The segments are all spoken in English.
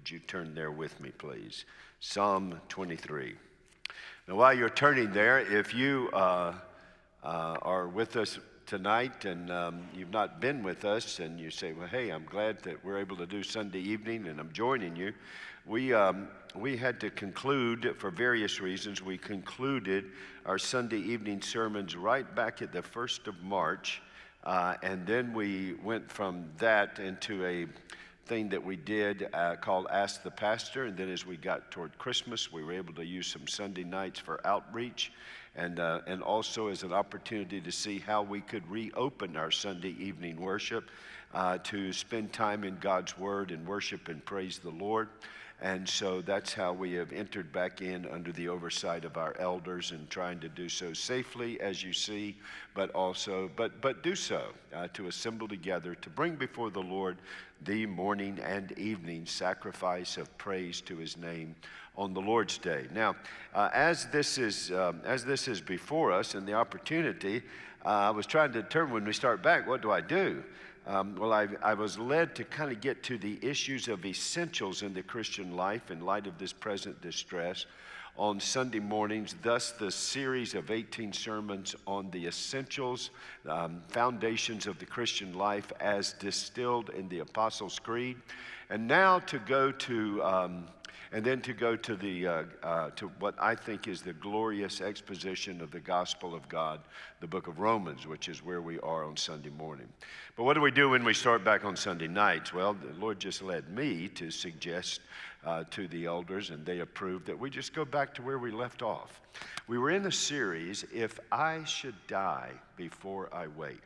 Would you turn there with me, please? Psalm 23. Now, while you're turning there, if you uh, uh, are with us tonight and um, you've not been with us and you say, well, hey, I'm glad that we're able to do Sunday evening and I'm joining you, we, um, we had to conclude, for various reasons, we concluded our Sunday evening sermons right back at the 1st of March. Uh, and then we went from that into a thing that we did uh, called Ask the Pastor. And then as we got toward Christmas, we were able to use some Sunday nights for outreach and, uh, and also as an opportunity to see how we could reopen our Sunday evening worship uh, to spend time in God's Word and worship and praise the Lord. And so that's how we have entered back in under the oversight of our elders and trying to do so safely, as you see, but also, but, but do so uh, to assemble together to bring before the Lord the morning and evening sacrifice of praise to his name on the Lord's day. Now, uh, as, this is, um, as this is before us and the opportunity, uh, I was trying to determine when we start back, what do I do? Um, well, I, I, was led to kind of get to the issues of essentials in the Christian life in light of this present distress on Sunday mornings, thus, the series of 18 sermons on the essentials, um, foundations of the Christian life as distilled in the Apostles' Creed. And now to go to um, and then to go to the uh, uh, to what I think is the glorious exposition of the gospel of God, the book of Romans, which is where we are on Sunday morning. But what do we do when we start back on Sunday nights? Well, the Lord just led me to suggest uh, to the elders, and they approved that we just go back to where we left off. We were in the series, "If I Should Die Before I Wake."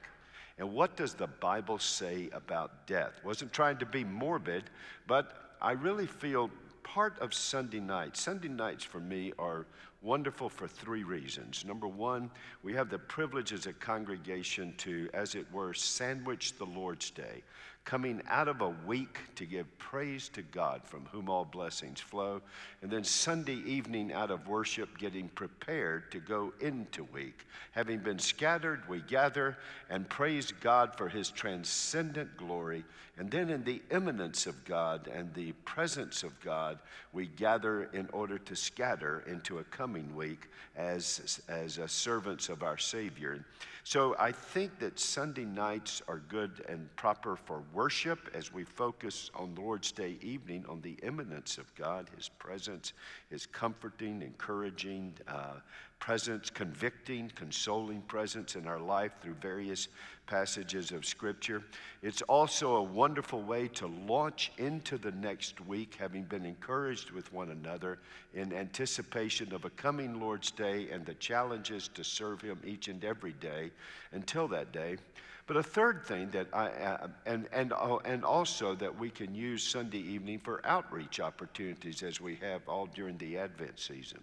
And what does the Bible say about death? Wasn't trying to be morbid, but I really feel part of Sunday night, Sunday nights for me are wonderful for three reasons. Number one, we have the privilege as a congregation to, as it were, sandwich the Lord's Day coming out of a week to give praise to God from whom all blessings flow, and then Sunday evening out of worship getting prepared to go into week. Having been scattered, we gather and praise God for his transcendent glory, and then in the immanence of God and the presence of God, we gather in order to scatter into a coming week as, as servants of our Savior. So I think that Sunday nights are good and proper for worship as we focus on Lord's Day evening on the immanence of God, His presence, His comforting, encouraging uh, presence, convicting, consoling presence in our life through various passages of Scripture. It's also a wonderful way to launch into the next week, having been encouraged with one another in anticipation of a coming Lord's Day and the challenges to serve Him each and every day until that day. But a third thing that I, uh, and, and, uh, and also that we can use Sunday evening for outreach opportunities as we have all during the Advent season.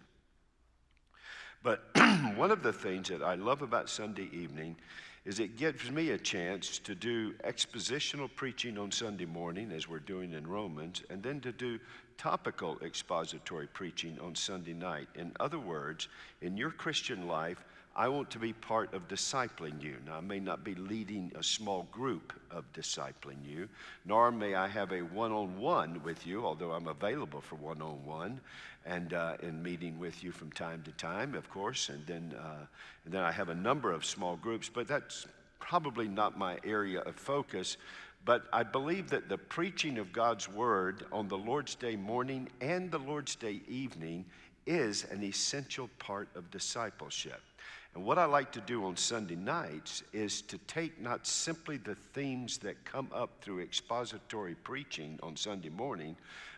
But one of the things that I love about Sunday evening is it gives me a chance to do expositional preaching on Sunday morning, as we're doing in Romans, and then to do topical expository preaching on Sunday night. In other words, in your Christian life, I want to be part of discipling you. Now, I may not be leading a small group of discipling you, nor may I have a one on one with you, although I'm available for one on one and uh, in meeting with you from time to time, of course. And then, uh, and then I have a number of small groups, but that's probably not my area of focus. But I believe that the preaching of God's word on the Lord's Day morning and the Lord's Day evening is an essential part of discipleship. And what I like to do on Sunday nights is to take not simply the themes that come up through expository preaching on Sunday morning,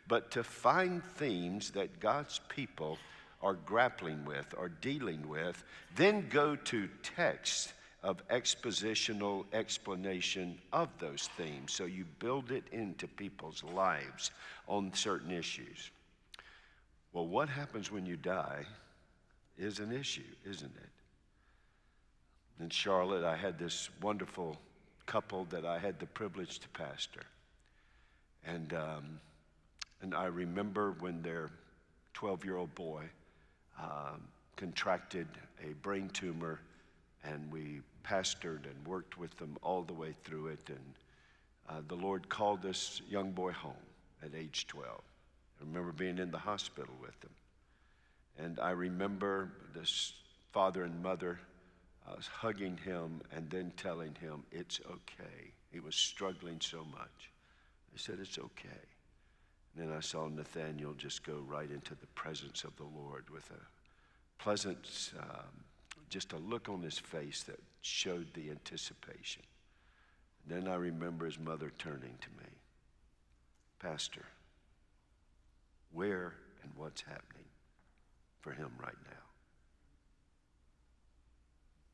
but to find themes that God's people are grappling with are dealing with, then go to texts of expositional explanation of those themes. So you build it into people's lives on certain issues. Well, what happens when you die is an issue, isn't it? In Charlotte, I had this wonderful couple that I had the privilege to pastor. And, um, and I remember when their 12 year old boy um, contracted a brain tumor, and we pastored and worked with them all the way through it. And uh, the Lord called this young boy home at age 12. I remember being in the hospital with him. And I remember this father and mother uh, hugging him and then telling him, It's okay. He was struggling so much. I said, It's okay. And then I saw Nathaniel just go right into the presence of the Lord with a pleasant, um, just a look on his face that showed the anticipation. And then I remember his mother turning to me Pastor, where and what's happening for him right now?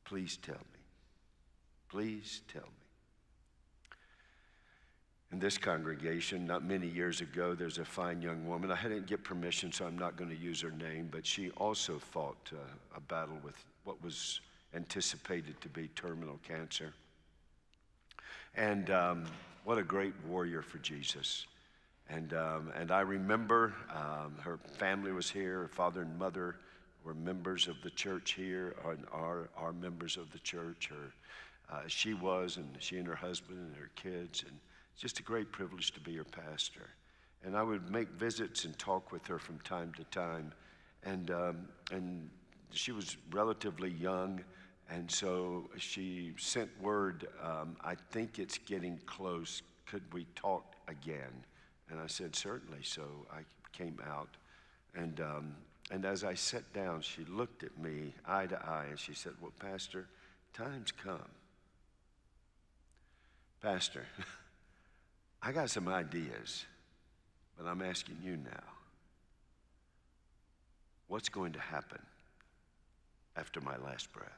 Please tell me. Please tell me. In this congregation, not many years ago, there's a fine young woman. I didn't get permission, so I'm not going to use her name, but she also fought uh, a battle with what was anticipated to be terminal cancer. And um, what a great warrior for Jesus. And, um, and I remember um, her family was here, her father and mother were members of the church here, and are, are members of the church. Her, uh, she was, and she and her husband and her kids. And just a great privilege to be her pastor. And I would make visits and talk with her from time to time. And, um, and she was relatively young. And so she sent word, um, I think it's getting close. Could we talk again? And I said, certainly. So I came out. And um, and as I sat down, she looked at me eye to eye and she said, Well, Pastor, time's come. Pastor, I got some ideas, but I'm asking you now what's going to happen after my last breath?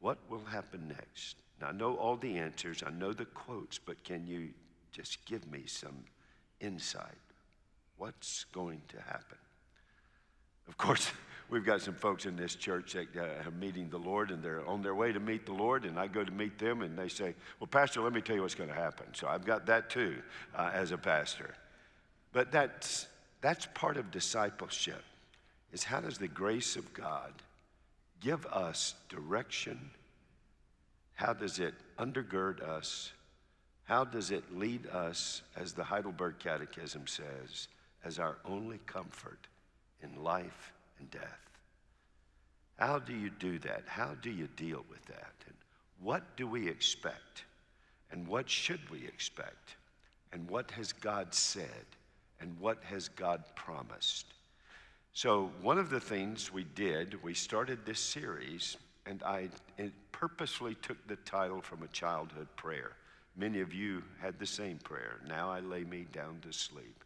What will happen next? Now, I know all the answers, I know the quotes, but can you just give me some insight? What's going to happen? Of course, we've got some folks in this church that uh, are meeting the Lord and they're on their way to meet the Lord, and I go to meet them and they say, Well, Pastor, let me tell you what's going to happen. So I've got that too uh, as a pastor. But that's, that's part of discipleship, is how does the grace of God give us direction? How does it undergird us? How does it lead us, as the Heidelberg Catechism says, as our only comfort in life and death. How do you do that? How do you deal with that? And what do we expect? And what should we expect? And what has God said? And what has God promised? So, one of the things we did, we started this series, and I purposely took the title from a childhood prayer. Many of you had the same prayer. Now I lay me down to sleep.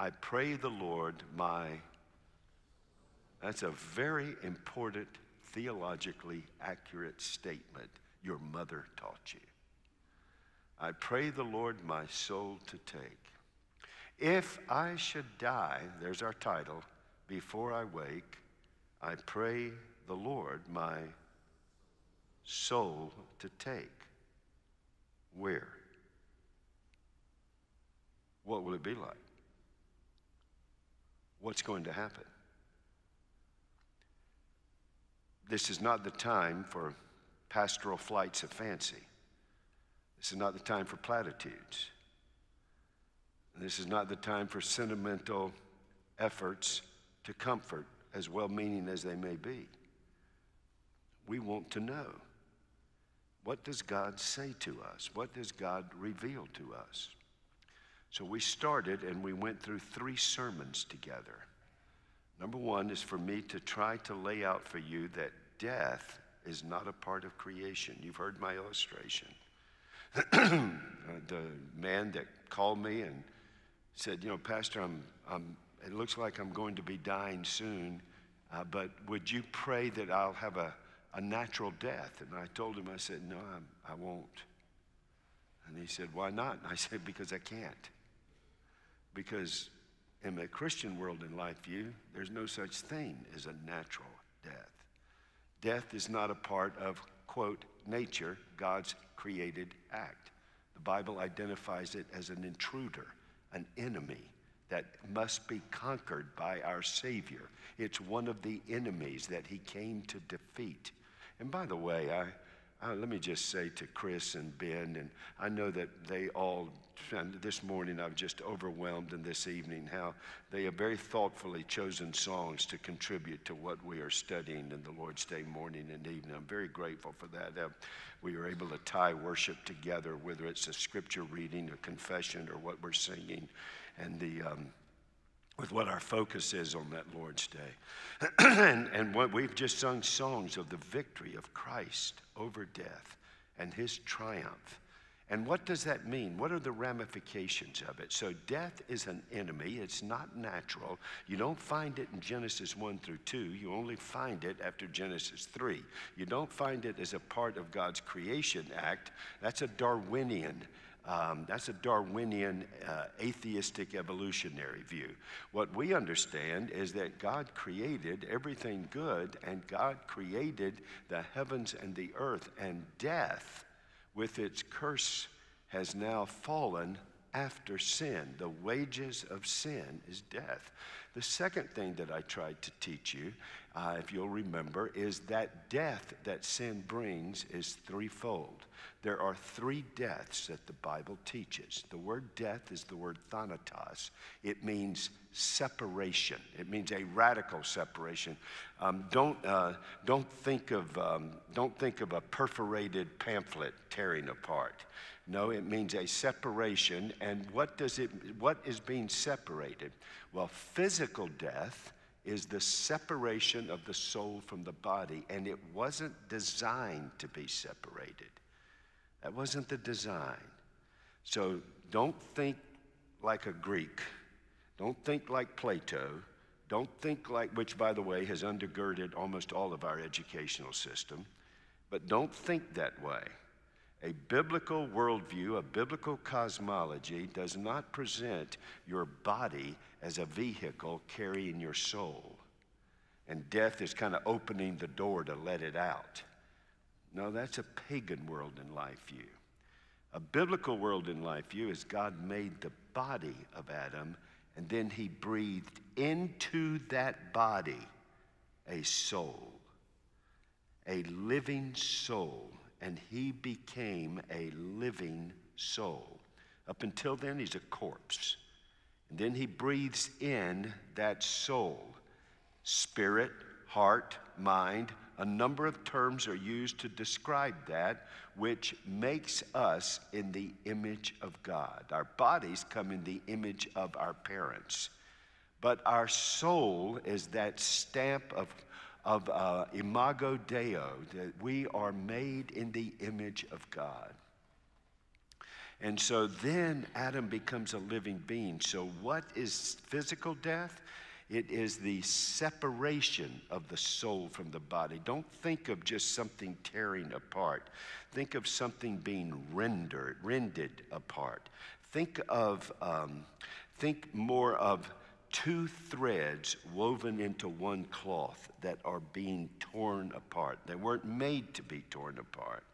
I pray the Lord my. That's a very important, theologically accurate statement your mother taught you. I pray the Lord my soul to take. If I should die, there's our title, before I wake, I pray the Lord my soul to take. Where? What will it be like? What's going to happen. This is not the time for pastoral flights of fancy. This is not the time for platitudes. This is not the time for sentimental efforts to comfort, as well meaning as they may be. We want to know what does God say to us? What does God reveal to us? So we started and we went through three sermons together. Number one is for me to try to lay out for you that death is not a part of creation. You've heard my illustration. the man that called me and said, You know, Pastor, I'm, I'm, it looks like I'm going to be dying soon, uh, but would you pray that I'll have a, a natural death? And I told him, I said, No, I'm, I won't. And he said, Why not? And I said, Because I can't. Because in the Christian world in life view, there's no such thing as a natural death. Death is not a part of, quote, nature, God's created act. The Bible identifies it as an intruder, an enemy that must be conquered by our Savior. It's one of the enemies that he came to defeat. And by the way, I, uh, let me just say to Chris and Ben, and I know that they all, this morning I've just overwhelmed, and this evening, how they have very thoughtfully chosen songs to contribute to what we are studying in the Lord's Day morning and evening. I'm very grateful for that. Uh, we are able to tie worship together, whether it's a scripture reading, a confession, or what we're singing, and the. Um, with what our focus is on that Lord's Day. and, and what we've just sung songs of the victory of Christ over death and his triumph. And what does that mean? What are the ramifications of it? So, death is an enemy. It's not natural. You don't find it in Genesis 1 through 2. You only find it after Genesis 3. You don't find it as a part of God's creation act. That's a Darwinian um, that's a Darwinian uh, atheistic evolutionary view. What we understand is that God created everything good, and God created the heavens and the earth, and death, with its curse, has now fallen after sin. The wages of sin is death. The second thing that I tried to teach you, uh, if you'll remember, is that death that sin brings is threefold. There are three deaths that the Bible teaches. The word death is the word thanatos. It means separation. It means a radical separation. Um, don't, uh, don't, think of, um, don't think of a perforated pamphlet tearing apart. No, it means a separation. And what does it, what is being separated? Well, physical death is the separation of the soul from the body, and it wasn't designed to be separated. That wasn't the design. So don't think like a Greek. Don't think like Plato. Don't think like, which, by the way, has undergirded almost all of our educational system. But don't think that way. A biblical worldview, a biblical cosmology does not present your body as a vehicle carrying your soul. And death is kind of opening the door to let it out. No, that's a pagan world in life view. A biblical world in life view is God made the body of Adam, and then he breathed into that body a soul, a living soul, and he became a living soul. Up until then, he's a corpse. And then he breathes in that soul spirit, heart, mind, a number of terms are used to describe that, which makes us in the image of God. Our bodies come in the image of our parents, but our soul is that stamp of, of uh, imago Dei, that we are made in the image of God. And so then Adam becomes a living being. So, what is physical death? It is the separation of the soul from the body. Don't think of just something tearing apart. Think of something being rendered, rended apart. Think of, um, think more of two threads woven into one cloth that are being torn apart. They weren't made to be torn apart.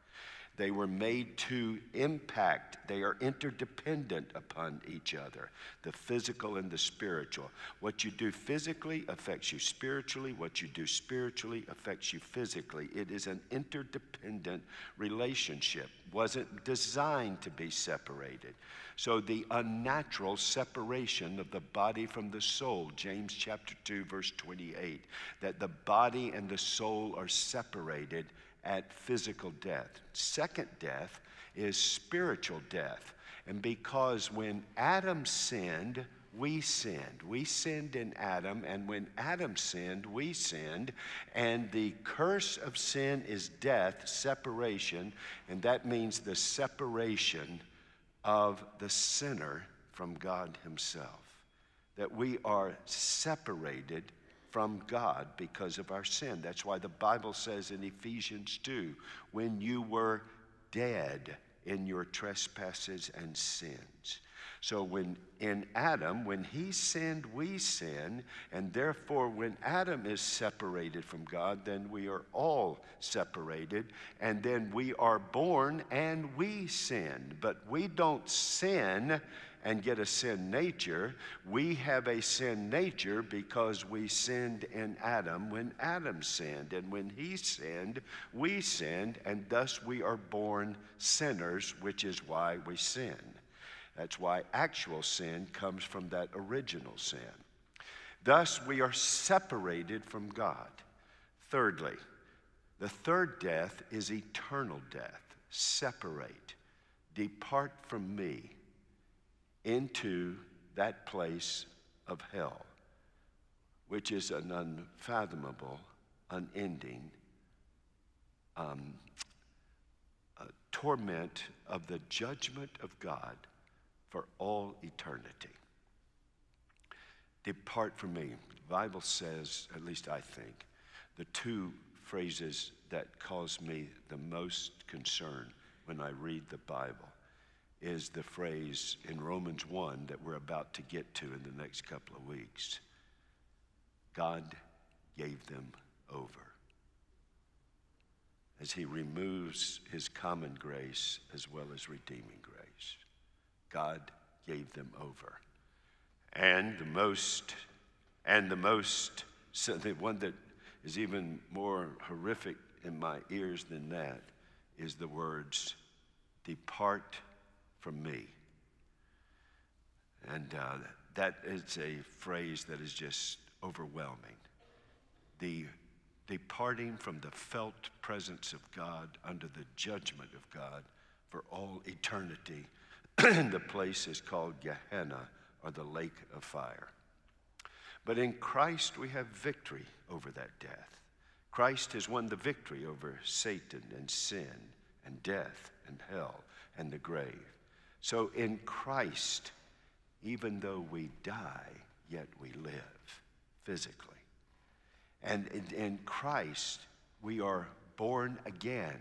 They were made to impact, they are interdependent upon each other the physical and the spiritual. What you do physically affects you spiritually, what you do spiritually affects you physically. It is an interdependent relationship, wasn't designed to be separated. So, the unnatural separation of the body from the soul, James chapter 2, verse 28, that the body and the soul are separated at physical death. Second death is spiritual death. And because when Adam sinned, we sinned. We sinned in Adam, and when Adam sinned, we sinned. And the curse of sin is death, separation, and that means the separation of the sinner from God Himself. That we are separated from God because of our sin. That's why the Bible says in Ephesians 2 when you were dead in your trespasses and sins. So when in Adam, when he sinned, we sin, and therefore when Adam is separated from God, then we are all separated, and then we are born and we sin. But we don't sin and get a sin nature. We have a sin nature because we sinned in Adam when Adam sinned. And when he sinned, we sinned, and thus we are born sinners, which is why we sin. That's why actual sin comes from that original sin. Thus, we are separated from God. Thirdly, the third death is eternal death. Separate, depart from me into that place of hell, which is an unfathomable, unending um, torment of the judgment of God for all eternity. Depart from me. The Bible says, at least I think, the two phrases that cause me the most concern when I read the Bible is the phrase in Romans 1 that we're about to get to in the next couple of weeks God gave them over. As he removes his common grace as well as redeeming grace, God gave them over. And the most, and the most, so the one that is even more horrific in my ears than that is the words, Depart from me. And uh, that is a phrase that is just overwhelming. The departing from the felt presence of God under the judgment of God for all eternity. the place is called Gehenna or the lake of fire. But in Christ, we have victory over that death. Christ has won the victory over Satan and sin and death and hell and the grave. So in Christ, even though we die, yet we live physically. And in, Christ, we are born again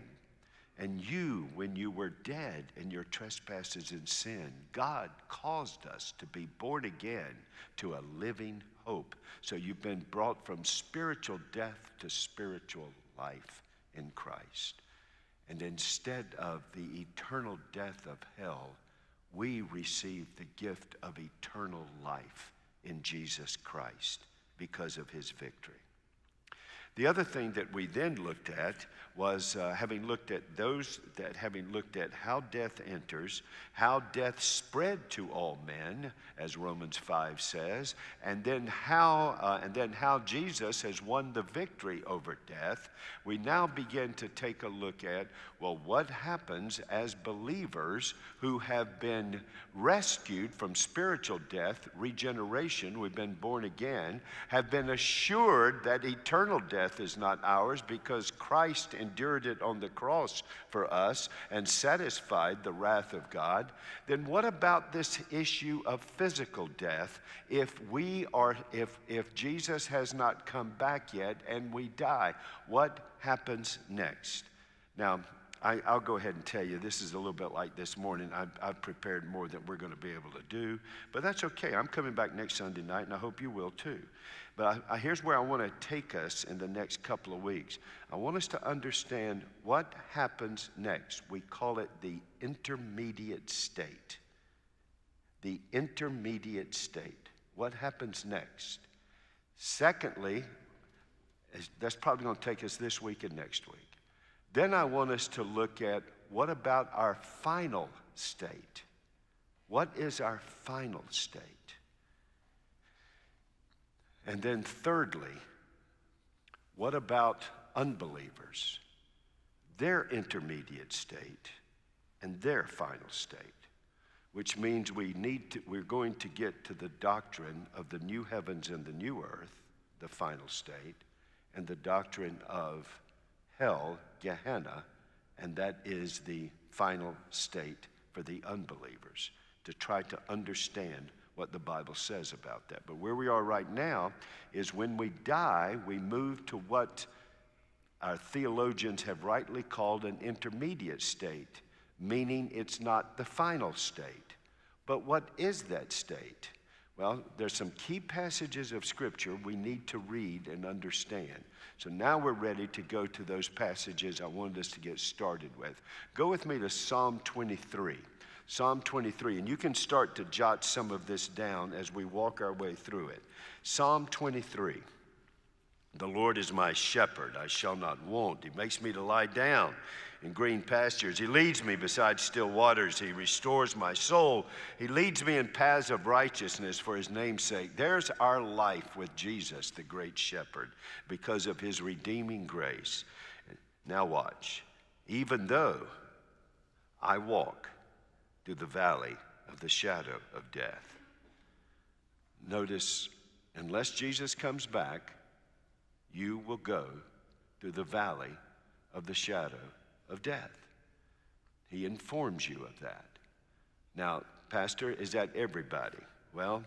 and you, when you were dead in your trespasses and sin, God caused us to be born again to a living hope. So you've been brought from spiritual death to spiritual life in Christ. And instead of the eternal death of hell, we receive the gift of eternal life in Jesus Christ because of his victory. The other thing that we then looked at was uh, having looked at those that having looked at how death enters, how death spread to all men, as Romans 5 says, and then how uh, and then how Jesus has won the victory over death. We now begin to take a look at well, what happens as believers who have been rescued from spiritual death, regeneration, we've been born again, have been assured that eternal death is not ours because Christ endured it on the cross for us and satisfied the wrath of God. Then what about this issue of physical death if we are if if Jesus has not come back yet and we die? What happens next? Now, I, will go ahead and tell you, this is a little bit like this morning. I've, I've prepared more than we're going to be able to do, but that's okay. I'm coming back next Sunday night, and I hope you will too. But I, I, here's where I want to take us in the next couple of weeks. I want us to understand what happens next. We call it the intermediate state. The intermediate state. What happens next? Secondly, that's probably going to take us this week and next week. Then I want us to look at what about our final state? What is our final state? And then, thirdly, what about unbelievers? Their intermediate state and their final state, which means we need to, we're going to get to the doctrine of the new heavens and the new earth, the final state, and the doctrine of hell, Gehenna, and that is the final state for the unbelievers to try to understand what the Bible says about that. But where we are right now is when we die, we move to what our theologians have rightly called an intermediate state, meaning it's not the final state. But what is that state? Well, there's some key passages of Scripture we need to read and understand. So now we're ready to go to those passages I wanted us to get started with. Go with me to Psalm 23. Psalm 23, and you can start to jot some of this down as we walk our way through it. Psalm 23. The Lord is my shepherd, I shall not want. He makes me to lie down in green pastures. He leads me beside still waters. He restores my soul. He leads me in paths of righteousness for his name's sake. There's our life with Jesus, the great shepherd, because of his redeeming grace. Now, watch. Even though I walk through the valley of the shadow of death. Notice, unless Jesus comes back, you will go through the valley of the shadow of death. He informs you of that. Now, Pastor, is that everybody? Well,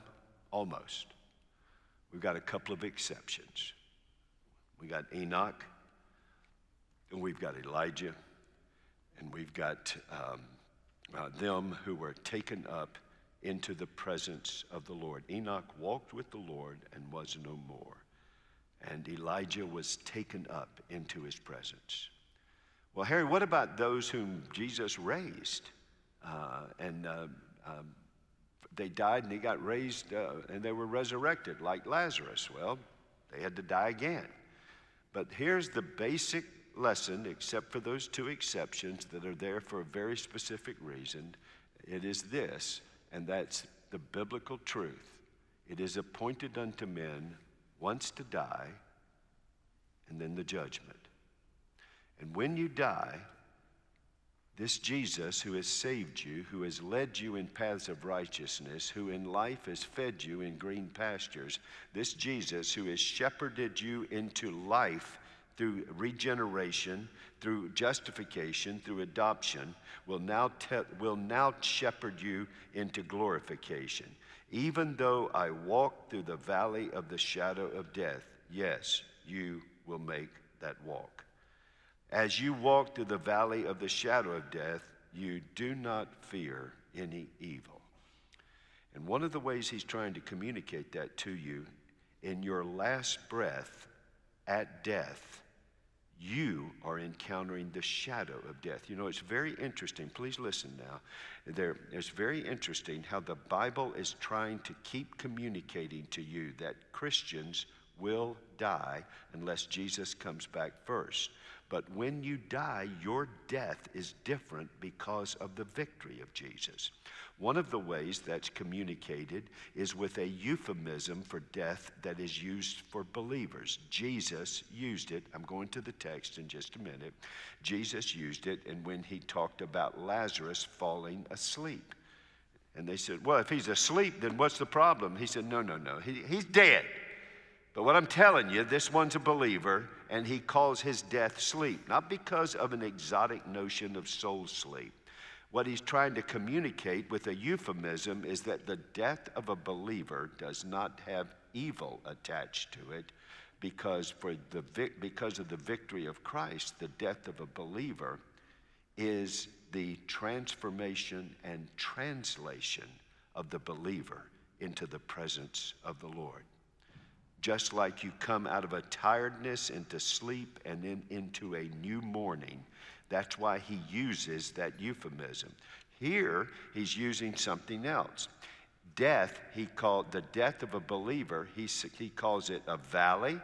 almost. We've got a couple of exceptions. We got Enoch, and we've got Elijah, and we've got um, uh, them who were taken up into the presence of the Lord. Enoch walked with the Lord and was no more and Elijah was taken up into his presence. Well, Harry, what about those whom Jesus raised? Uh, and uh, um, they died and he got raised uh, and they were resurrected, like Lazarus. Well, they had to die again. But here's the basic lesson, except for those two exceptions that are there for a very specific reason. It is this, and that's the biblical truth. It is appointed unto men once to die, and then the judgment. And when you die, this Jesus who has saved you, who has led you in paths of righteousness, who in life has fed you in green pastures, this Jesus who has shepherded you into life through regeneration, through justification, through adoption, will now, te- will now shepherd you into glorification. Even though I walk through the valley of the shadow of death, yes, you will make that walk. As you walk through the valley of the shadow of death, you do not fear any evil. And one of the ways he's trying to communicate that to you in your last breath at death, you are encountering the shadow of death. You know, it's very interesting. Please listen now. There, it's very interesting how the Bible is trying to keep communicating to you that Christians will die unless Jesus comes back first. But when you die, your death is different because of the victory of Jesus. One of the ways that's communicated is with a euphemism for death that is used for believers. Jesus used it. I'm going to the text in just a minute. Jesus used it, and when he talked about Lazarus falling asleep. And they said, Well, if he's asleep, then what's the problem? He said, No, no, no. He, he's dead. But what I'm telling you, this one's a believer, and he calls his death sleep, not because of an exotic notion of soul sleep. What he's trying to communicate with a euphemism is that the death of a believer does not have evil attached to it because, for the, because of the victory of Christ, the death of a believer is the transformation and translation of the believer into the presence of the Lord just like you come out of a tiredness into sleep and then into a new morning. That's why he uses that euphemism. Here, he's using something else. Death, he called the death of a believer, he, he calls it a valley,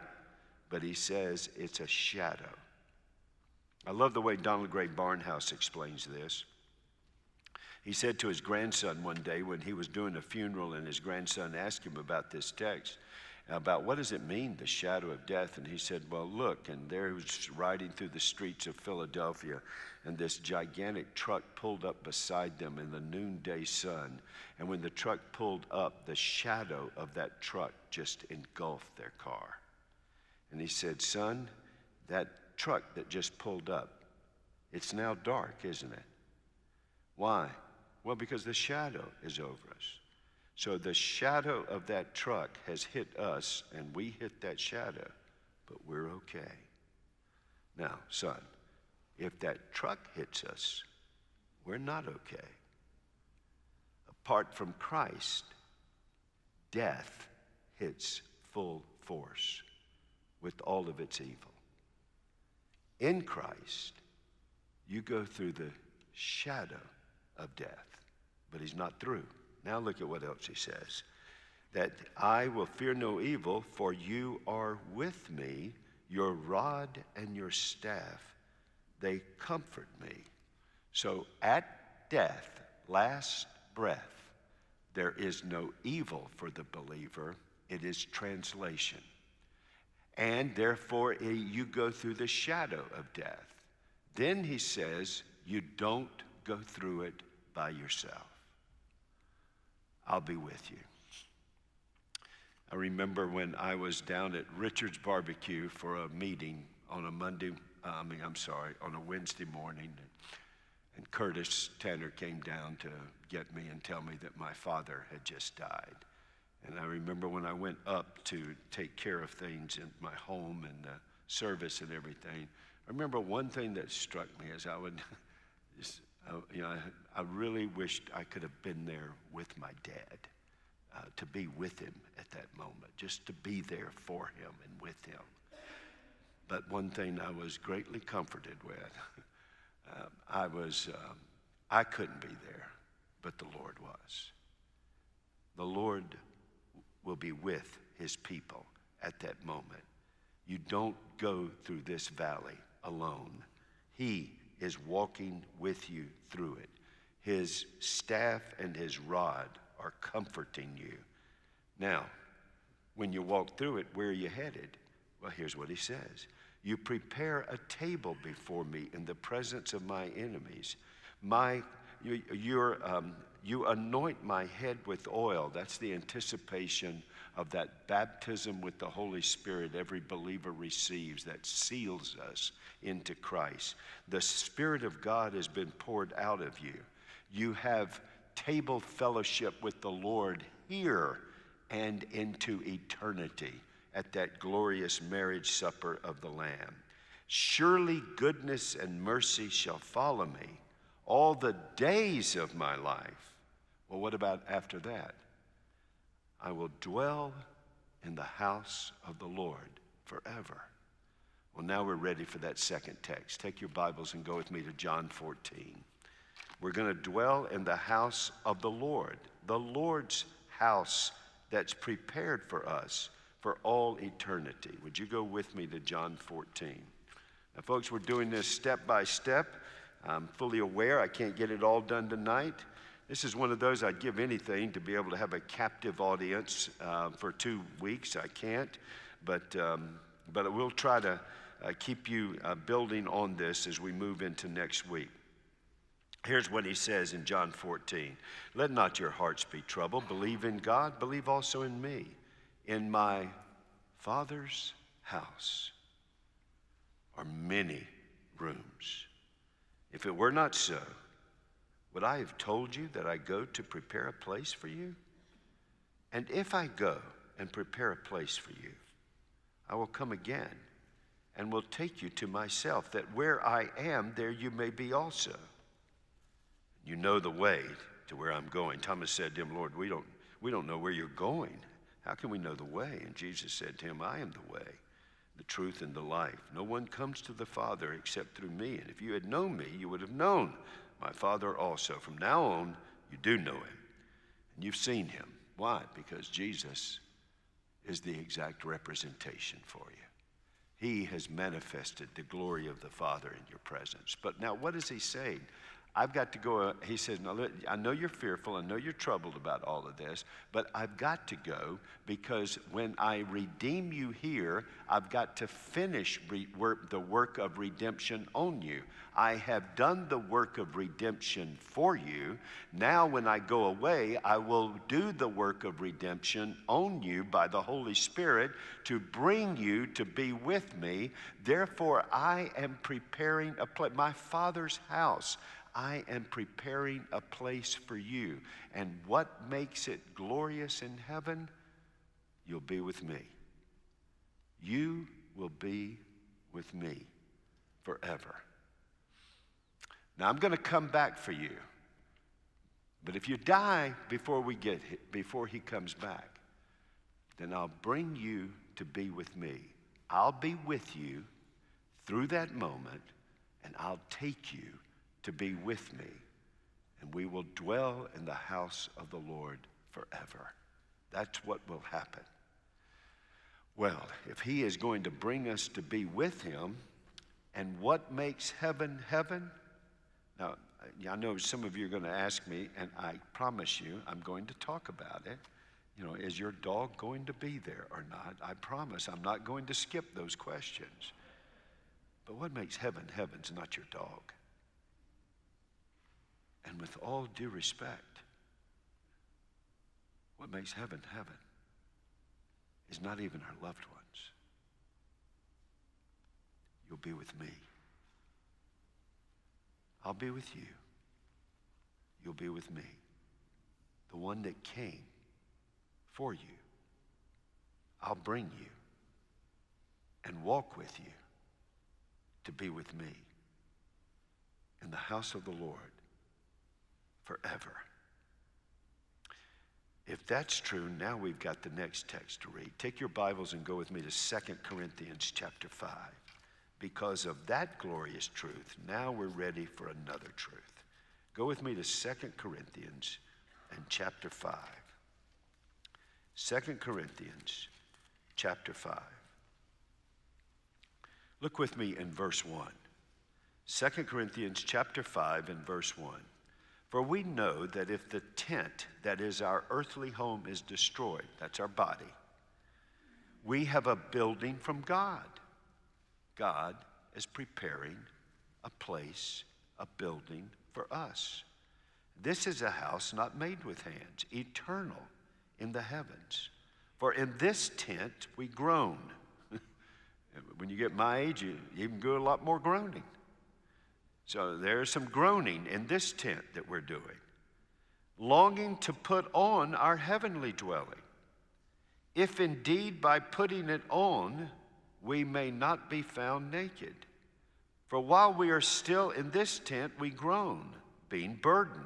but he says it's a shadow. I love the way Donald Grey Barnhouse explains this. He said to his grandson one day when he was doing a funeral, and his grandson asked him about this text about what does it mean, the shadow of death? And he said, Well, look, and there he was riding through the streets of Philadelphia, and this gigantic truck pulled up beside them in the noonday sun. And when the truck pulled up, the shadow of that truck just engulfed their car. And he said, Son, that truck that just pulled up, it's now dark, isn't it? Why? Well, because the shadow is over us. So the shadow of that truck has hit us, and we hit that shadow, but we're okay. Now, son, if that truck hits us, we're not okay. Apart from Christ, death hits full force with all of its evil. In Christ, you go through the shadow of death, but he's not through. Now look at what else he says. That I will fear no evil, for you are with me, your rod and your staff, they comfort me. So at death, last breath, there is no evil for the believer, it is translation. And therefore, eh, you go through the shadow of death. Then he says, you don't go through it by yourself. I'll be with you. I remember when I was down at Richard's Barbecue for a meeting on a Monday, I mean, I'm sorry, on a Wednesday morning. And Curtis Tanner came down to get me and tell me that my father had just died. And I remember when I went up to take care of things in my home and the service and everything, I remember one thing that struck me as I would, uh, you know, I, I, really wished I could have been there with my dad, uh, to be with him at that moment, just to be there for him and with him. But one thing I was greatly comforted with, uh, I was, um, I couldn't be there, but the Lord was. The Lord will be with his people at that moment. You don't go through this valley alone. He is walking with you through it. His staff and his rod are comforting you. Now, when you walk through it, where are you headed? Well, here's what he says You prepare a table before me in the presence of my enemies. My, you, um, you anoint my head with oil. That's the anticipation of that baptism with the Holy Spirit every believer receives that seals us into Christ. The Spirit of God has been poured out of you. You have table fellowship with the Lord here and into eternity at that glorious marriage supper of the Lamb. Surely goodness and mercy shall follow me all the days of my life. Well, what about after that? I will dwell in the house of the Lord forever. Well, now we're ready for that second text. Take your Bibles and go with me to John 14. We're going to dwell in the house of the Lord, the Lord's house that's prepared for us for all eternity. Would you go with me to John 14? Now, folks, we're doing this step by step. I'm fully aware I can't get it all done tonight. This is one of those I'd give anything to be able to have a captive audience uh, for two weeks. I can't, but, um, but we'll try to uh, keep you uh, building on this as we move into next week. Here's what he says in John 14 Let not your hearts be troubled. Believe in God, believe also in me. In my Father's house are many rooms. If it were not so, would I have told you that I go to prepare a place for you? And if I go and prepare a place for you, I will come again and will take you to myself, that where I am, there you may be also. You know the way to where I'm going. Thomas said to him, Lord, we don't, we don't know where you're going. How can we know the way? And Jesus said to him, I am the way, the truth, and the life. No one comes to the Father except through me. And if you had known me, you would have known my Father also. From now on, you do know him, and you've seen him. Why? Because Jesus is the exact representation for you. He has manifested the glory of the Father in your presence. But now, what is he saying? I've got to go. Uh, he says, I know you're fearful. I know you're troubled about all of this, but I've got to go because when I redeem you here, I've got to finish re- work, the work of redemption on you. I have done the work of redemption for you. Now, when I go away, I will do the work of redemption on you by the Holy Spirit to bring you to be with me. Therefore, I am preparing a place, my Father's house. I am preparing a place for you. And what makes it glorious in heaven? You'll be with me. You will be with me forever. Now I'm going to come back for you. But if you die before we get before he comes back, then I'll bring you to be with me. I'll be with you through that moment and I'll take you to be with me. and we will dwell in the house of the Lord forever. That's what will happen. Well, if He is going to bring us to be with Him, and what makes heaven heaven? Now, I know some of you are going to ask me, and I promise you I'm going to talk about it. You know, is your dog going to be there or not? I promise I'm not going to skip those questions. But what makes heaven heaven's not your dog. And with all due respect, what makes heaven heaven is not even our loved ones. You'll be with me. I'll be with you. You'll be with me. The one that came for you. I'll bring you and walk with you to be with me in the house of the Lord forever. If that's true, now we've got the next text to read. Take your Bibles and go with me to 2 Corinthians chapter 5. Because of that glorious truth, now we're ready for another truth. Go with me to 2 Corinthians and chapter 5. 2 Corinthians chapter 5. Look with me in verse 1. 2 Corinthians chapter 5 and verse 1. For we know that if the tent that is our earthly home is destroyed, that's our body, we have a building from God. God is preparing a place, a building for us. This is a house not made with hands, eternal in the heavens. For in this tent we groan. when you get my age, you even do a lot more groaning. So there's some groaning in this tent that we're doing, longing to put on our heavenly dwelling. If indeed by putting it on, we may not be found naked. For while we are still in this tent, we groan, being burdened.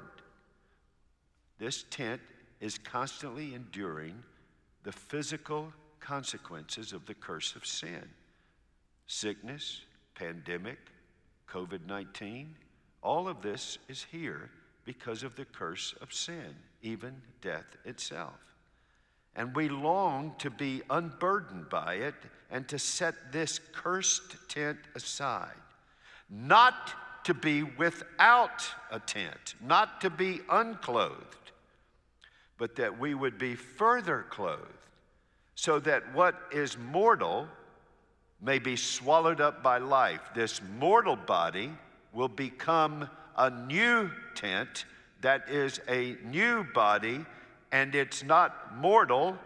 This tent is constantly enduring the physical consequences of the curse of sin sickness, pandemic, COVID 19. All of this is here because of the curse of sin, even death itself. And we long to be unburdened by it and to set this cursed tent aside. Not to be without a tent, not to be unclothed, but that we would be further clothed, so that what is mortal may be swallowed up by life. This mortal body will become a new tent that is a new body, and it's not mortal,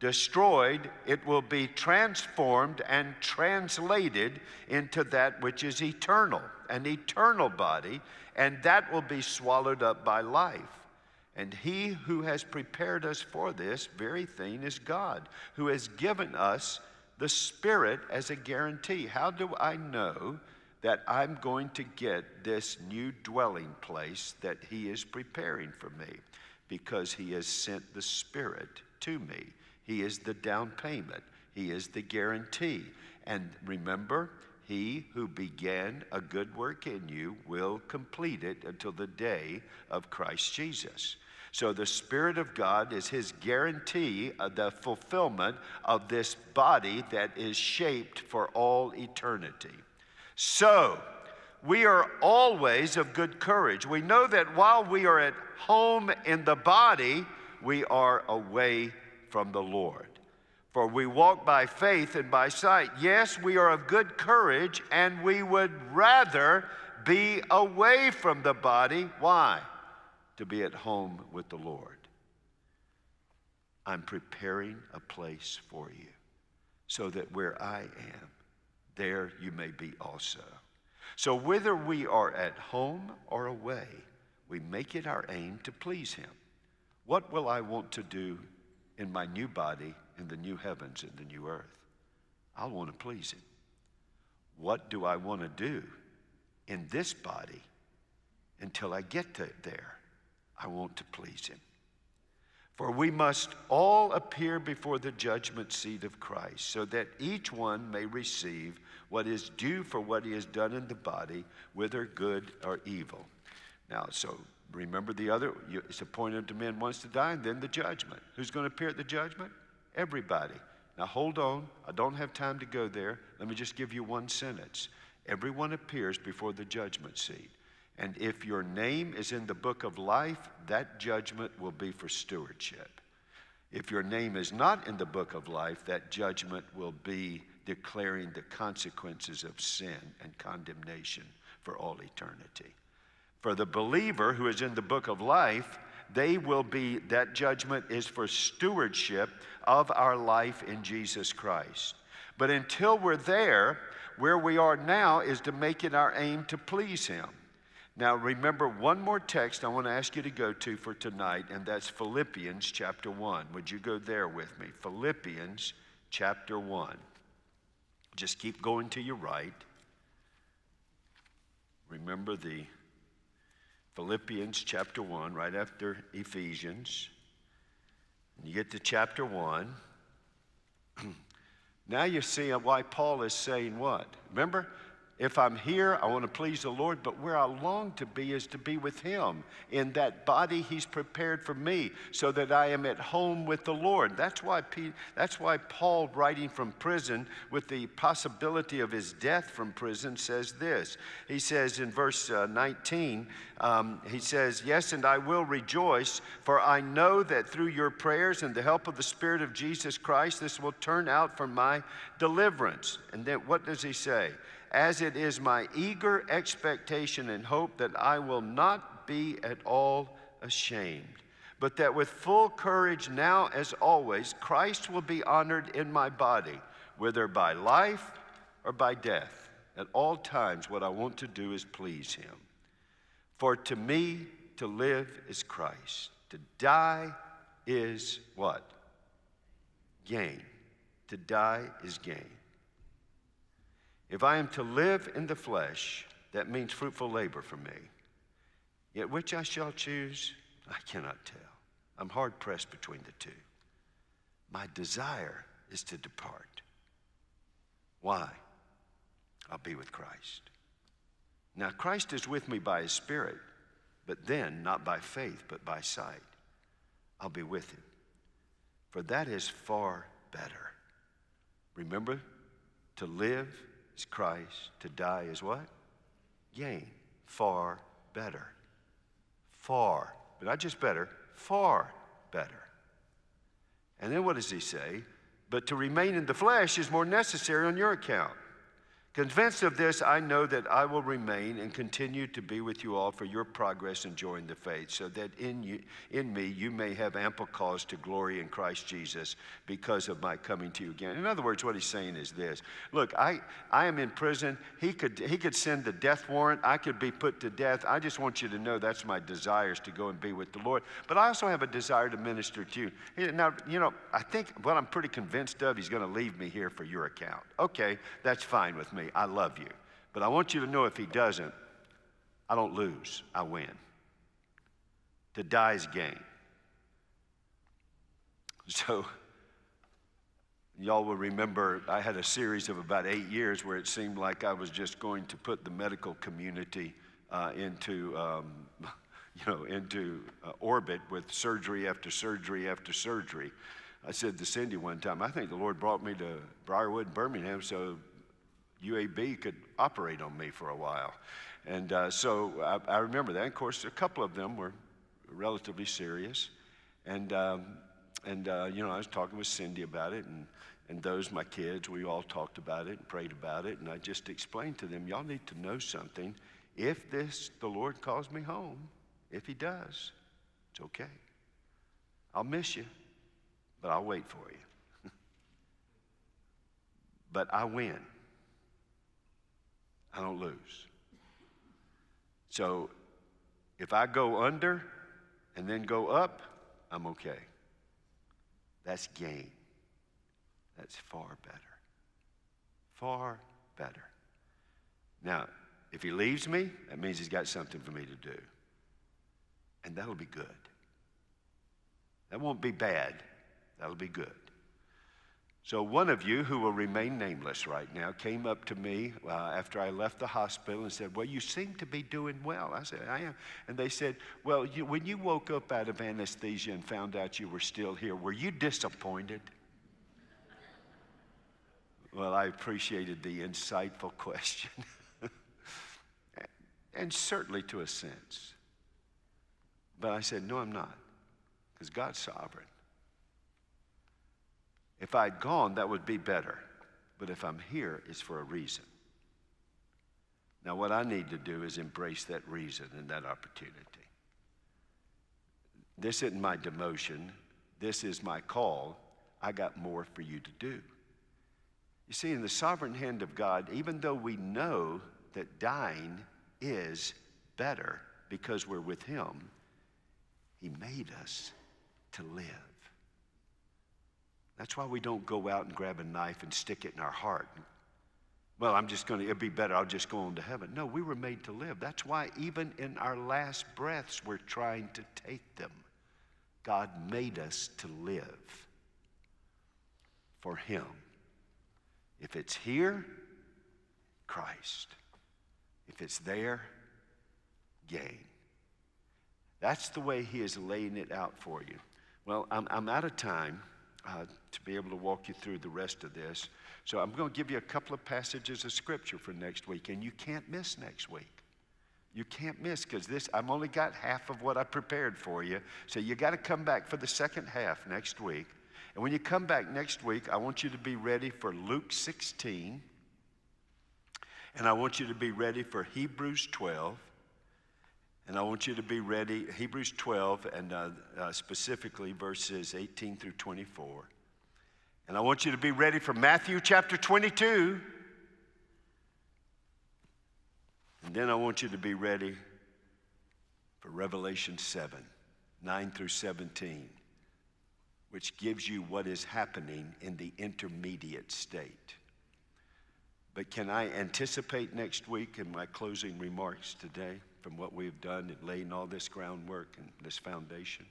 destroyed. It will be transformed and translated into that which is eternal, an eternal body, and that will be swallowed up by life. And he who has prepared us for this very thing is God, who has given us the Spirit as a guarantee. How do I know that I'm going to get this new dwelling place that He is preparing for me? Because He has sent the Spirit to me. He is the down payment, He is the guarantee. And remember, he who began a good work in you will complete it until the day of Christ Jesus. So the Spirit of God is his guarantee of the fulfillment of this body that is shaped for all eternity. So, we are always of good courage. We know that while we are at home in the body, we are away from the Lord. For we walk by faith and by sight. Yes, we are of good courage, and we would rather be away from the body. Why? To be at home with the Lord. I'm preparing a place for you so that where I am, there you may be also. So, whether we are at home or away, we make it our aim to please Him. What will I want to do in my new body, in the new heavens, in the new earth? I'll want to please Him. What do I want to do in this body until I get to there? I want to please him. For we must all appear before the judgment seat of Christ, so that each one may receive what is due for what he has done in the body, whether good or evil. Now, so remember the other, it's appointed to men once to die, and then the judgment. Who's going to appear at the judgment? Everybody. Now hold on. I don't have time to go there. Let me just give you one sentence. Everyone appears before the judgment seat. And if your name is in the book of life, that judgment will be for stewardship. If your name is not in the book of life, that judgment will be declaring the consequences of sin and condemnation for all eternity. For the believer who is in the book of life, they will be, that judgment is for stewardship of our life in Jesus Christ. But until we're there, where we are now is to make it our aim to please Him. Now, remember one more text I want to ask you to go to for tonight, and that's Philippians chapter 1. Would you go there with me? Philippians chapter 1. Just keep going to your right. Remember the Philippians chapter 1, right after Ephesians. You get to chapter 1. now you see why Paul is saying what? Remember, if I'm here, I want to please the Lord, but where I long to be is to be with Him in that body He's prepared for me so that I am at home with the Lord. That's why, that's why Paul, writing from prison with the possibility of his death from prison, says this. He says in verse uh, 19, um, he says, Yes, and I will rejoice, for I know that through your prayers and the help of the Spirit of Jesus Christ, this will turn out for my deliverance. And then what does he say? As it is my eager expectation and hope that I will not be at all ashamed, but that with full courage now as always, Christ will be honored in my body, whether by life or by death. At all times, what I want to do is please Him. For to me, to live is Christ, to die is what? Gain. To die is gain. If I am to live in the flesh, that means fruitful labor for me. Yet which I shall choose, I cannot tell. I'm hard pressed between the two. My desire is to depart. Why? I'll be with Christ. Now, Christ is with me by his Spirit, but then not by faith, but by sight. I'll be with him. For that is far better. Remember, to live is Christ, to die is what? Gain. Far better. Far, but not just better, far better. And then what does he say? But to remain in the flesh is more necessary on your account. Convinced of this, I know that I will remain and continue to be with you all for your progress in joining the faith, so that in, you, in me you may have ample cause to glory in Christ Jesus because of my coming to you again. In other words, what he's saying is this Look, I, I am in prison. He could, he could send the death warrant, I could be put to death. I just want you to know that's my desires to go and be with the Lord. But I also have a desire to minister to you. Now, you know, I think what I'm pretty convinced of, he's going to leave me here for your account. Okay, that's fine with me. I love you. But I want you to know if he doesn't, I don't lose, I win. To die is gain. So, y'all will remember I had a series of about eight years where it seemed like I was just going to put the medical community uh, into, um, you know, into uh, orbit with surgery after surgery after surgery. I said to Cindy one time, I think the Lord brought me to Briarwood, Birmingham, so UAB could operate on me for a while. And uh, so I, I, remember that. of course, a couple of them were relatively serious. And, um, and uh, you know, I was talking with Cindy about it, and, and those, my kids, we all talked about it and prayed about it. And I just explained to them, y'all need to know something. If this, the Lord calls me home, if He does, it's okay. I'll miss you, but I'll wait for you. but I win. I don't lose. So if I go under and then go up, I'm okay. That's gain. That's far better. Far better. Now, if he leaves me, that means he's got something for me to do. And that'll be good. That won't be bad. That'll be good. So, one of you who will remain nameless right now came up to me uh, after I left the hospital and said, Well, you seem to be doing well. I said, I am. And they said, Well, you, when you woke up out of anesthesia and found out you were still here, were you disappointed? well, I appreciated the insightful question. and certainly to a sense. But I said, No, I'm not, because God's sovereign. If I'd gone, that would be better. But if I'm here, it's for a reason. Now, what I need to do is embrace that reason and that opportunity. This isn't my demotion, this is my call. I got more for you to do. You see, in the sovereign hand of God, even though we know that dying is better because we're with Him, He made us to live. That's why we don't go out and grab a knife and stick it in our heart. Well, I'm just going to, it'll be better, I'll just go on to heaven. No, we were made to live. That's why even in our last breaths, we're trying to take them. God made us to live for Him. If it's here, Christ. If it's there, gain. That's the way He is laying it out for you. Well, I'm, I'm out of time uh, to be able to walk you through the rest of this. So I'm going to give you a couple of passages of scripture for next week, and you can't miss next week. You can't miss because this, I've only got half of what I prepared for you. So you got to come back for the second half next week. And when you come back next week, I want you to be ready for Luke 16. And I want you to be ready for Hebrews 12. And I want you to be ready, Hebrews 12, and uh, uh, specifically verses 18 through 24. And I want you to be ready for Matthew chapter 22. And then I want you to be ready for Revelation 7, 9 through 17, which gives you what is happening in the intermediate state. But can I anticipate next week in my closing remarks today? From what we've done in laying all this groundwork and this foundation.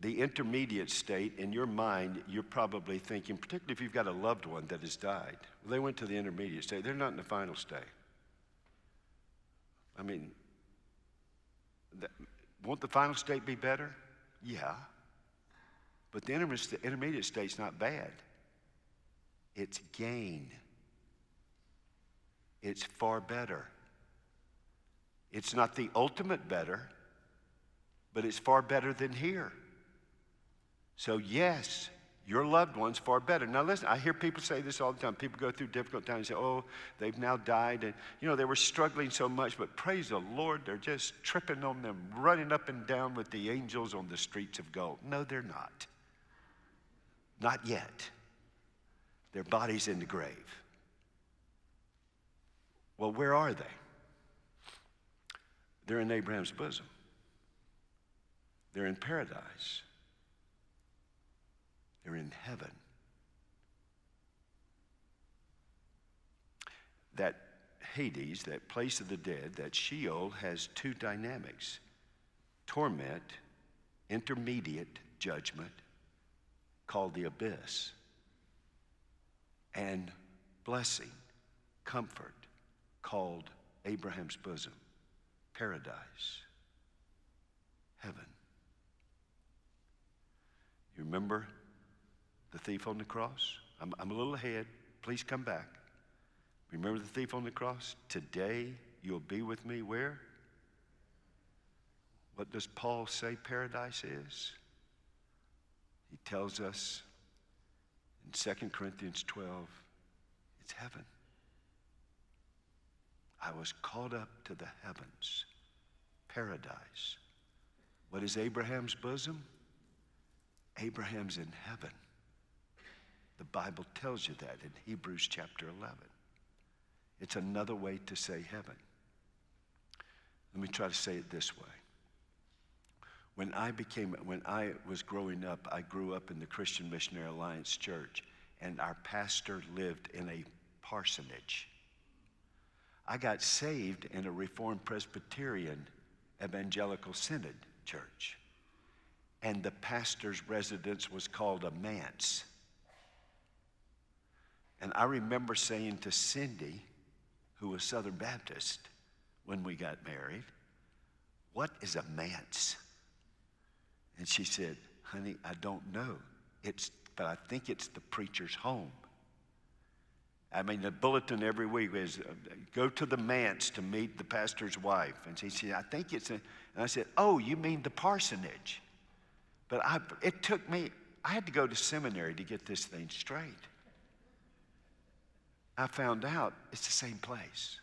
The intermediate state, in your mind, you're probably thinking, particularly if you've got a loved one that has died, well, they went to the intermediate state. They're not in the final state. I mean, won't the final state be better? Yeah. But the intermediate state's not bad, it's gain it's far better. It's not the ultimate better, but it's far better than here. So, yes, your loved one's far better. Now, listen, I hear people say this all the time. People go through difficult times and say, oh, they've now died. And, you know, they were struggling so much, but praise the Lord, they're just tripping on them, running up and down with the angels on the streets of gold. No, they're not. Not yet. Their body's in the grave. Well, where are they? They're in Abraham's bosom, they're in paradise, they're in heaven. That Hades, that place of the dead, that Sheol has two dynamics torment, intermediate judgment, called the abyss, and blessing, comfort, called Abraham's bosom, paradise, heaven. You remember the thief on the cross? I'm, I'm a little ahead. Please come back. Remember the thief on the cross? Today you'll be with me where? What does Paul say paradise is? He tells us in 2 Corinthians 12 it's heaven. I was caught up to the heavens, paradise. What is Abraham's bosom? Abraham's in heaven. The Bible tells you that in Hebrews chapter 11. It's another way to say heaven. Let me try to say it this way. When I became, when I was growing up, I grew up in the Christian Missionary Alliance Church, and our pastor lived in a parsonage. I got saved in a Reformed Presbyterian Evangelical Synod church. and the pastor's residence was called a manse. And I remember saying to Cindy, who was Southern Baptist when we got married, What is a manse? And she said, Honey, I don't know. It's, but I think it's the preacher's home. I mean, the bulletin every week is uh, go to the manse to meet the pastor's wife. And she said, I think it's a, and I said, Oh, you mean the parsonage? But I, it took me, I had to go to seminary to get this thing straight. I found out it's the same place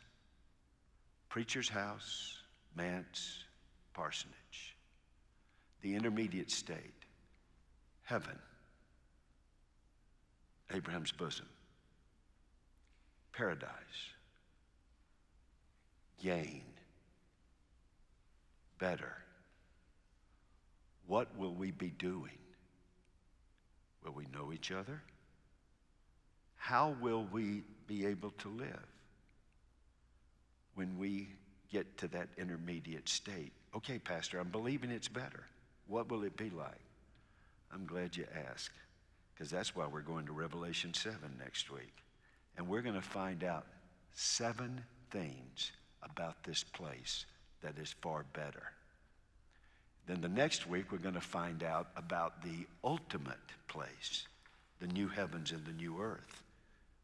preacher's house, manse, parsonage, the intermediate state, heaven, Abraham's bosom, paradise, gain, better. What will we be doing? Will we know each other? How will we be able to live when we get to that intermediate state? Okay, Pastor, I'm believing it's better. What will it be like? I'm glad you asked, because that's why we're going to Revelation 7 next week. And we're going to find out seven things about this place that is far better. Then the next week, we're going to find out about the ultimate place, the new heavens and the new earth,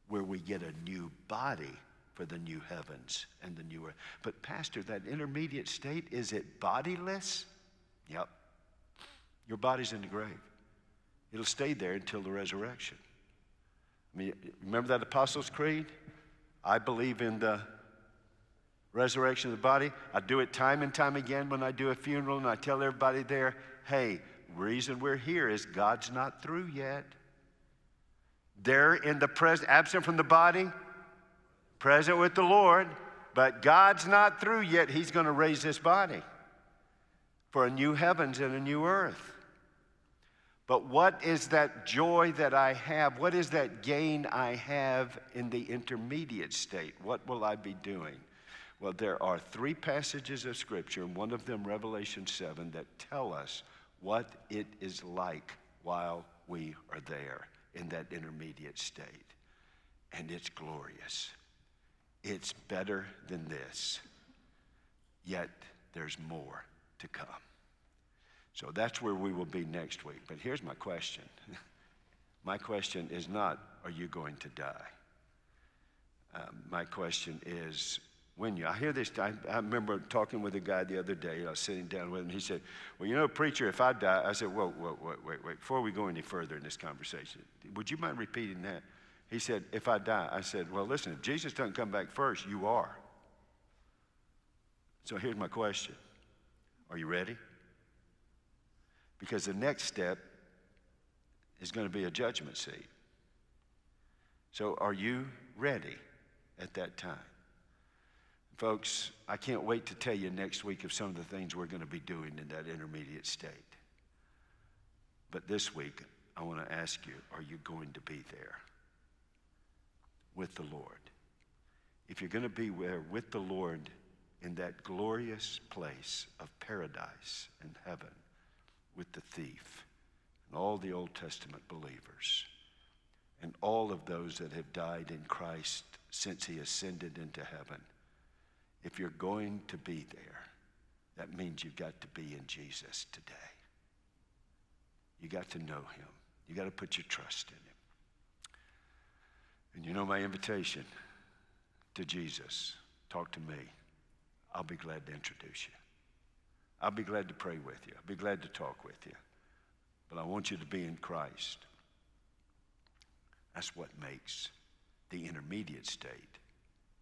where we get a new body for the new heavens and the new earth. But, Pastor, that intermediate state, is it bodiless? Yep. Your body's in the grave, it'll stay there until the resurrection. I mean, remember that Apostles' Creed? I believe in the resurrection of the body. I do it time and time again when I do a funeral, and I tell everybody there, hey, reason we're here is God's not through yet. They're in the present, absent from the body, present with the Lord, but God's not through yet. He's going to raise this body for a new heavens and a new earth. But what is that joy that I have? What is that gain I have in the intermediate state? What will I be doing? Well, there are three passages of Scripture, and one of them, Revelation 7, that tell us what it is like while we are there in that intermediate state. And it's glorious. It's better than this. Yet there's more to come. So that's where we will be next week. But here's my question my question is not, are you going to die? Uh, my question is, when you, I hear this, I, I, remember talking with a guy the other day, I was sitting down with him, he said, Well, you know, preacher, if I die, I said, Whoa, whoa, wait, wait, wait, before we go any further in this conversation, would you mind repeating that? He said, If I die, I said, Well, listen, if Jesus doesn't come back first, you are. So here's my question Are you ready? Because the next step is going to be a judgment seat. So are you ready at that time? Folks, I can't wait to tell you next week of some of the things we're going to be doing in that intermediate state. But this week, I want to ask you are you going to be there with the Lord? If you're going to be there with the Lord in that glorious place of paradise and heaven with the thief and all the Old Testament believers and all of those that have died in Christ since he ascended into heaven if you're going to be there, that means you've got to be in Jesus today. You got to know him. You got to put your trust in him. And you know my invitation to Jesus talk to me. I'll be glad to introduce you. I'll be glad to pray with you. I'll be glad to talk with you. But I want you to be in Christ. That's what makes the intermediate state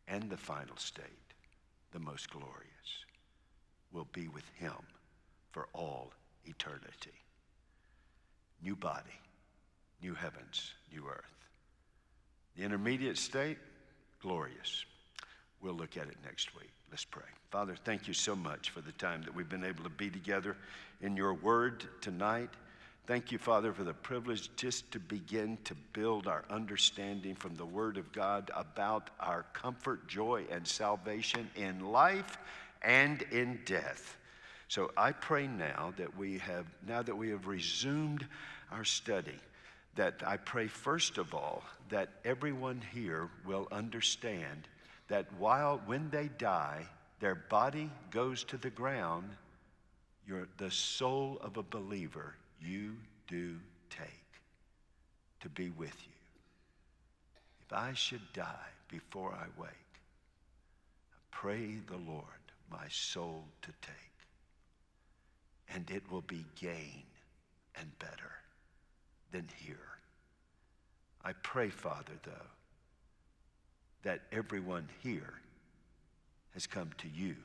and the final state the most glorious, We'll be with him for all eternity. New body, new heavens, new earth. The intermediate state, glorious. We'll look at it next week. Let's pray. Father, thank you so much for the time that we've been able to be together in your word tonight. Thank you, Father, for the privilege just to begin to build our understanding from the Word of God about our comfort, joy, and salvation in life and in death. So I pray now that we have, now that we have resumed our study, that I pray first of all that everyone here will understand that while when they die, their body goes to the ground, your, the soul of a believer you do take to be with you. If I should die before I wake, I pray the Lord my soul to take, and it will be gain and better than here. I pray, Father, though, that everyone here has come to you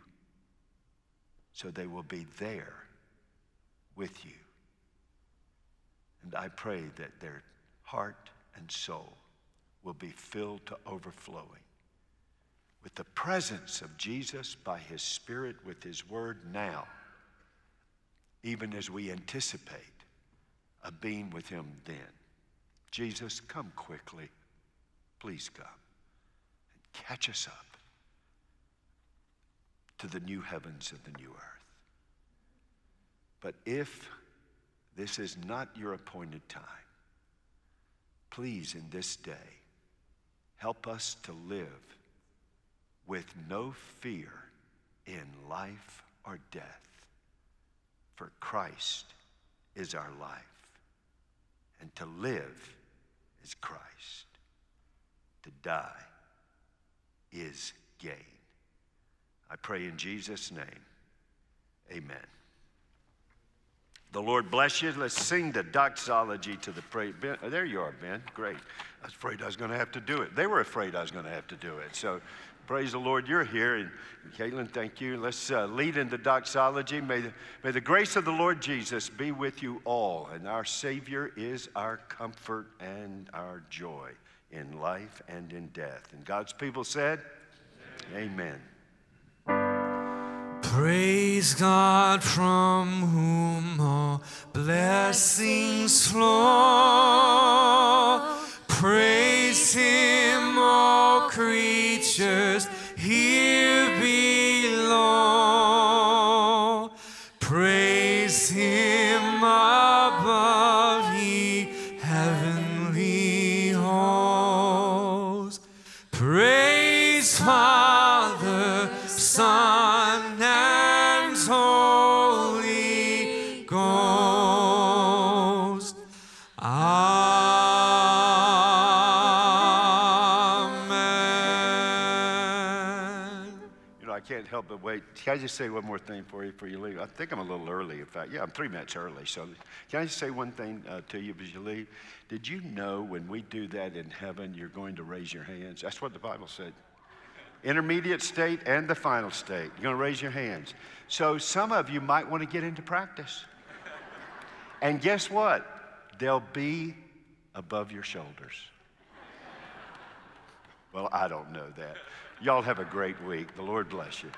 so they will be there with you. And I pray that their heart and soul will be filled to overflowing with the presence of Jesus by his Spirit, with his word now, even as we anticipate a being with him then. Jesus, come quickly. Please come catch us up to the new heavens and the new earth. But if this is not your appointed time, please in this day help us to live with no fear in life or death. For Christ is our life, and to live is Christ. To die is gain. I pray in Jesus' name. Amen. The Lord bless you. Let's sing the doxology to the praise. Oh, there you are, Ben. Great. I was afraid I was going to have to do it. They were afraid I was going to have to do it. So praise the Lord, you're here. And Caitlin, thank you. Let's uh, lead in the doxology. May the, may the grace of the Lord Jesus be with you all. And our Savior is our comfort and our joy in life and in death. And God's people said, Amen. Amen. Praise God from whom all blessings flow. Praise Him, Can I just say one more thing for you before you leave? I think I'm a little early. In fact, yeah, I'm three minutes early. So, can I just say one thing uh, to you as you leave? Did you know when we do that in heaven, you're going to raise your hands? That's what the Bible said. Intermediate state and the final state. You're going to raise your hands. So, some of you might want to get into practice. And guess what? They'll be above your shoulders. Well, I don't know that. Y'all have a great week. The Lord bless you.